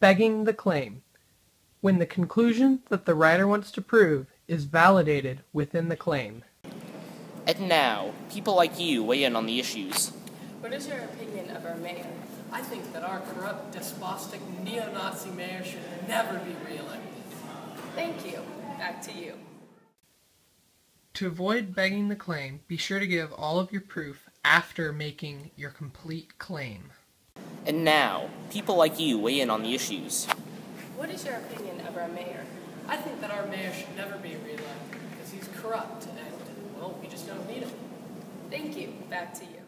Begging the claim. When the conclusion that the writer wants to prove is validated within the claim. And now, people like you weigh in on the issues. What is your opinion of our mayor? I think that our corrupt, despotic, neo-Nazi mayor should never be reelected. Thank you. Back to you. To avoid begging the claim, be sure to give all of your proof after making your complete claim. And now, people like you weigh in on the issues. What is your opinion of our mayor? I think that our mayor should never be reelected because he's corrupt and, well, we just don't need him. Thank you. Back to you.